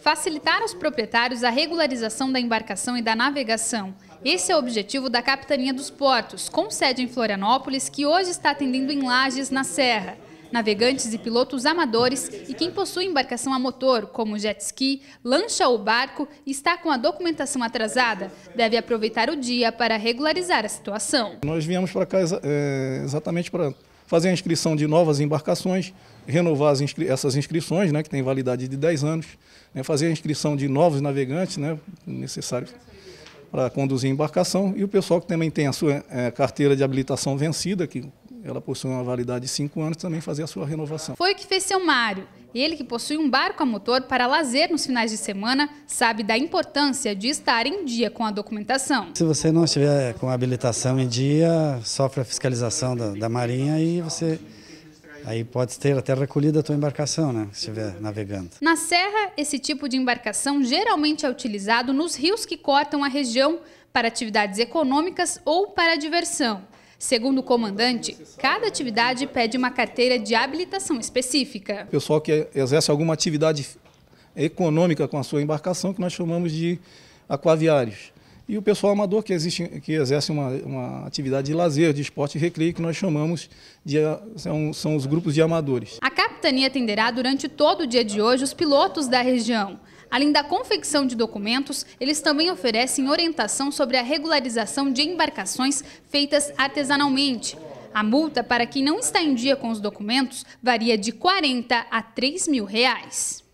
Facilitar aos proprietários a regularização da embarcação e da navegação. Esse é o objetivo da Capitania dos Portos, com sede em Florianópolis, que hoje está atendendo em Lages, na Serra. Navegantes e pilotos amadores e quem possui embarcação a motor, como jet ski, lancha ou barco, está com a documentação atrasada, deve aproveitar o dia para regularizar a situação. Nós viemos para cá é, exatamente para fazer a inscrição de novas embarcações, renovar inscri essas inscrições, né, que tem validade de 10 anos, né, fazer a inscrição de novos navegantes né, necessários para conduzir a embarcação. E o pessoal que também tem a sua é, carteira de habilitação vencida, que ela possui uma validade de 5 anos, também fazer a sua renovação. Foi o que fez seu Mário. Ele que possui um barco a motor para lazer nos finais de semana, sabe da importância de estar em dia com a documentação. Se você não estiver com a habilitação em dia, sofre a fiscalização da, da Marinha e você Aí pode ter até recolhido a tua embarcação, né, se estiver navegando. Na serra, esse tipo de embarcação geralmente é utilizado nos rios que cortam a região para atividades econômicas ou para diversão. Segundo o comandante, cada atividade pede uma carteira de habilitação específica. O pessoal que exerce alguma atividade econômica com a sua embarcação, que nós chamamos de aquaviários e o pessoal amador que, existe, que exerce uma, uma atividade de lazer, de esporte e recreio, que nós chamamos de são, são os grupos de amadores. A capitania atenderá durante todo o dia de hoje os pilotos da região. Além da confecção de documentos, eles também oferecem orientação sobre a regularização de embarcações feitas artesanalmente. A multa para quem não está em dia com os documentos varia de 40 a 3 mil reais.